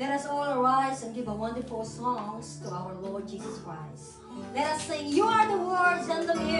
Let us all arise and give a wonderful songs to our Lord Jesus Christ. Let us sing, You are the words and the music.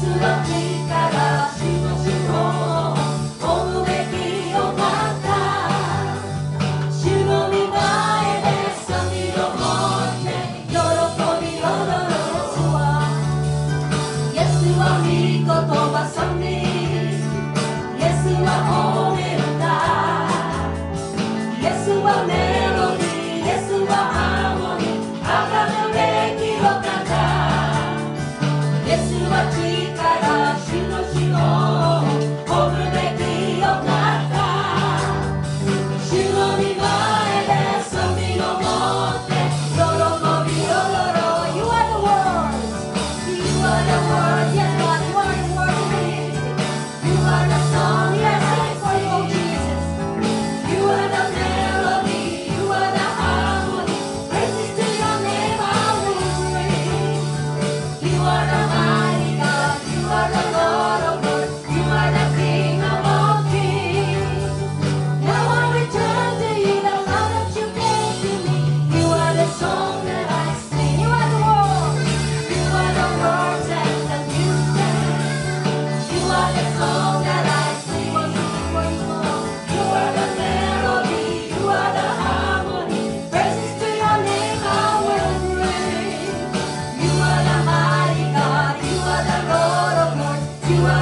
Just you. what I you are.